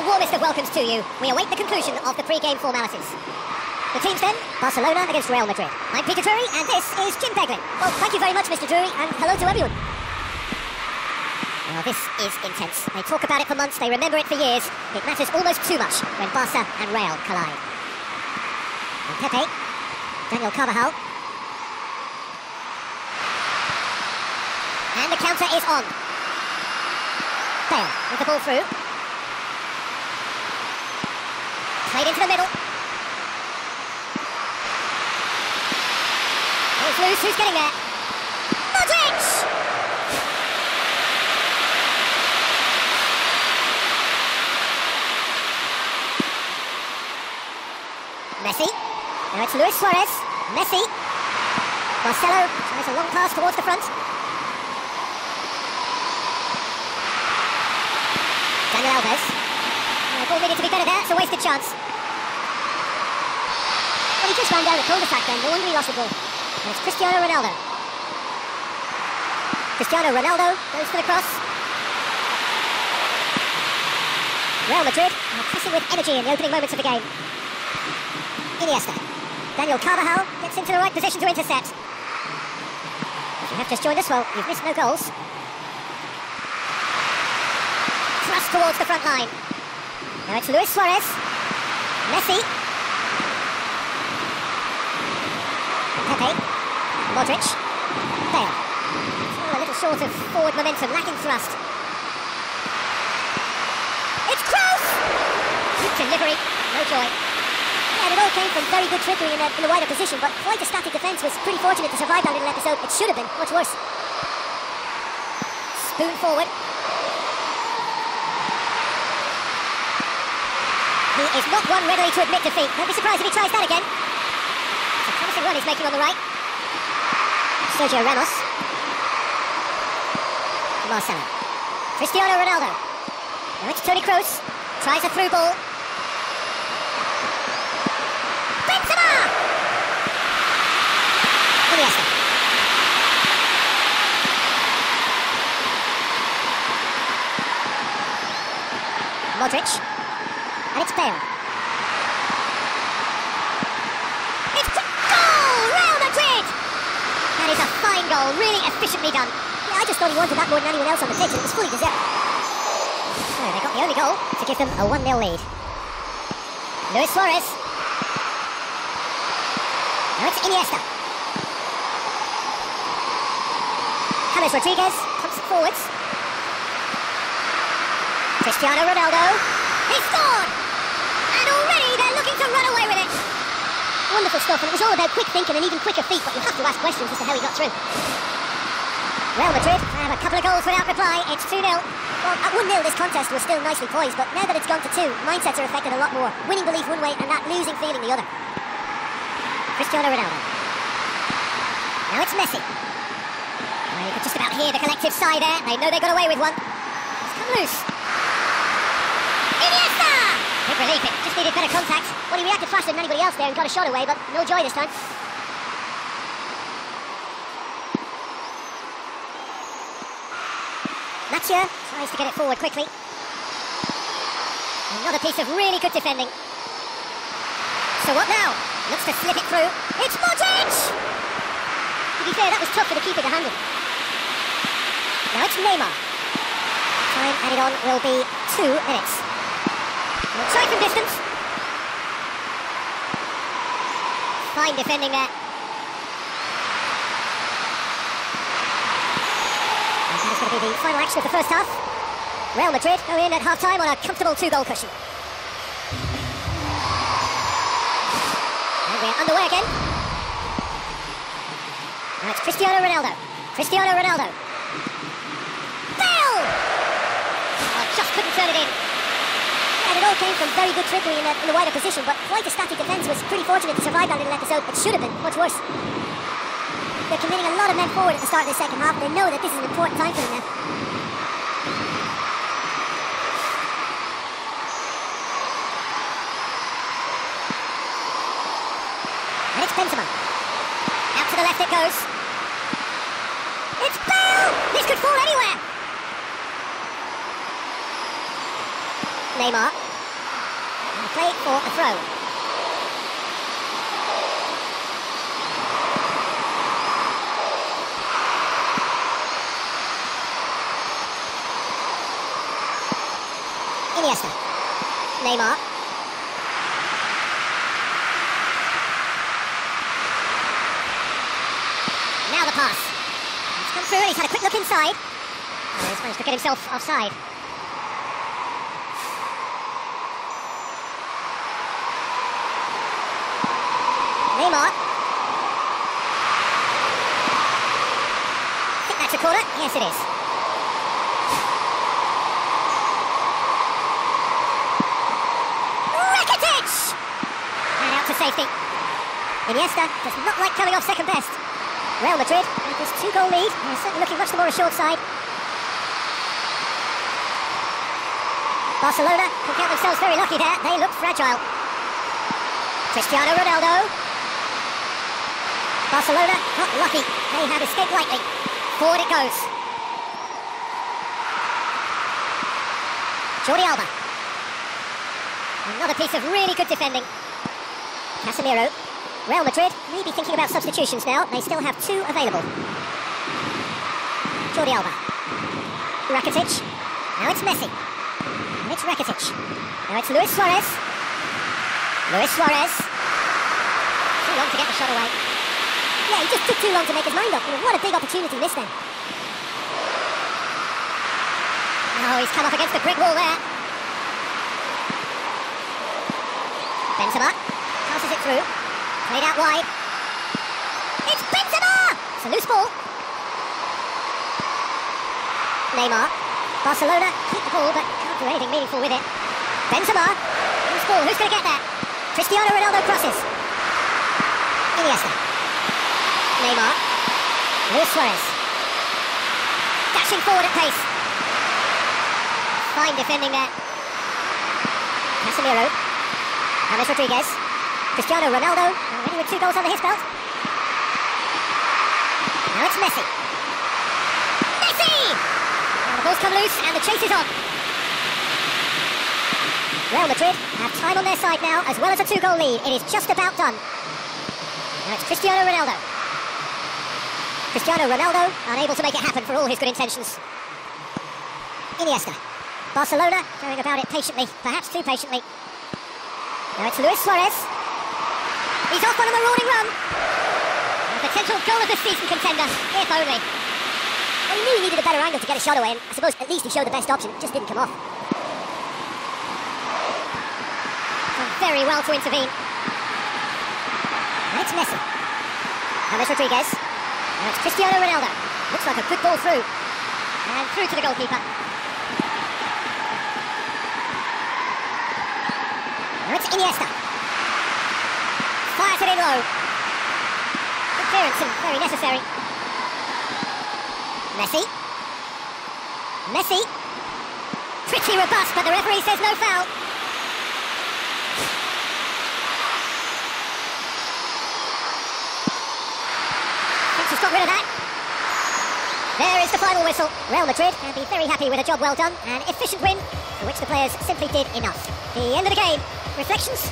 The warmest of welcomes to you. We await the conclusion of the pre-game formalities. The teams then, Barcelona against Real Madrid. I'm Peter Drury, and this is Jim Beglin. Well, thank you very much, Mr. Drury, and hello to everyone. Well, this is intense. They talk about it for months, they remember it for years. It matters almost too much when Barca and Real collide. And Pepe, Daniel Carvajal. And the counter is on. Bale with the ball through. Played into the middle. Ball's loose, who's getting there? Modric! Messi. Now it's Luis Suarez. Messi. Marcelo tries a long pass towards the front. Daniel Alves. Ball needed to be better there. It's a wasted chance. He just ran down the cul-de-sac then. No wonder he lost the. And it's Cristiano Ronaldo. Cristiano Ronaldo goes for the cross. Real Madrid are pressing with energy in the opening moments of the game. Iniesta. Daniel Carvajal gets into the right position to intercept. If you have just joined us, well, you've missed no goals. Thrust towards the front line. Now it's Luis Suarez. Messi. Pepe. Modric. Still a little short of forward momentum, lacking thrust. It's Kroos! Delivery, no joy. And it all came from very good trickery in the, in the wider position, but quite a static defence was pretty fortunate to survive that little episode. It should have been much worse. Spoon forward. He is not one readily to admit defeat. Don't be surprised if he tries that again. It's a promising run he's making on the right. Sergio Ramos. Marcelo. Cristiano Ronaldo. Now it's Toni Kroos. Tries a through ball. Benzema! Iniesta. Modric. And it's Bale. It's a goal! Real Madrid! That is a fine goal, really efficiently done. Yeah, I just thought he wanted that more than anyone else on the pitch, and it was fully deserved. So they got the only goal to give them a 1-0 lead. Luis Suarez. Now it's Iniesta. James Rodriguez it forwards. Cristiano Ronaldo. He scored! And already they're looking to run away with it. Wonderful stuff, and it was all about quick thinking and even quicker feet, but you have to ask questions as to how he got through. Real Madrid have a couple of goals without reply. It's 2-0. Well, uh, at 1-0 this contest was still nicely poised, but now that it's gone to 2, mindsets are affected a lot more. Winning belief one way and that losing feeling the other. Cristiano Ronaldo. Now it's Messi. Well, you could just about hear the collective sigh there. They know they got away with one. It's come loose. Just needed better contact. Well, he reacted faster than anybody else there and got a shot away, but no joy this time. Nacho tries to get it forward quickly. Another piece of really good defending. So what now? Looks to slip it through. It's Modric! To be fair, that was tough for the keeper to handle. Now it's Neymar. Time added on will be two minutes. Try from distance. Fine defending there. And that is going to be the final action of the first half. Real Madrid go in at half-time on a comfortable two-goal cushion. And we're underway again. Now it's Cristiano Ronaldo. Cristiano Ronaldo. Bale! Oh, just couldn't turn it in. And it all came from very good trickery in the, in the wider position, but quite a static defence was pretty fortunate to survive that little episode. It should have been much worse. They're committing a lot of men forward at the start of the second half. They know that this is an important time for them now. And it's Benzema. Out to the left it goes. It's Bale! This could fall anywhere! Neymar. And the play for a throw. Iniesta. Neymar. Now the pass. He's come through he's had a quick look inside. And he's managed to get himself offside. I think that's a corner. Yes, it is. Rakitic! And out to safety. Iniesta does not like coming off second best. Real Madrid with this two-goal lead. They're certainly looking much more assured side. Barcelona can count themselves very lucky there. They look fragile. Cristiano Ronaldo. Barcelona not lucky. They have escaped lightly. Forward it goes. Jordi Alba. Another piece of really good defending. Casemiro. Real Madrid may be thinking about substitutions now. They still have two available. Jordi Alba. Rakitic. Now it's Messi. And it's Rakitic. Now it's Luis Suarez. Luis Suarez. Too long to get the shot away. Yeah, he just took too long to make his mind up. I mean, what a big opportunity missed then. Oh, he's come up against the brick wall there. Benzema passes it through. Played out wide. It's Benzema! It's a loose ball. Neymar. Barcelona keep the ball, but can't do anything meaningful with it. Benzema. Loose ball. Who's going to get that? Cristiano Ronaldo crosses. Iniesta. Neymar. Luis Suarez. Dashing forward at pace. Fine defending there. Casemiro. James Rodriguez. Cristiano Ronaldo, oh, already with two goals under his belt. Now it's Messi. Messi! Now the ball's come loose and the chase is on. Real Madrid have time on their side now, as well as a two-goal lead. It is just about done. Now it's Cristiano Ronaldo. Cristiano Ronaldo unable to make it happen for all his good intentions. Iniesta. Barcelona going about it patiently, perhaps too patiently. Now it's Luis Suarez. He's off on a marauding run. A potential goal of the season contender, if only. Well, he knew he needed a better angle to get a shot away, and I suppose at least he showed the best option, just didn't come off. Done very well to intervene. Now it's Messi. James Rodriguez. Now it's Cristiano Ronaldo. Looks like a good ball through. And through to the goalkeeper. Now it's Iniesta. Fires it in low. Good clearance and very necessary. Messi. Messi. Pretty robust, but the referee says no foul. Thinks he's got rid of that. Is the final whistle. Real Madrid can be very happy with a job well done, an efficient win for which the players simply did enough. The end of the game. Reflections?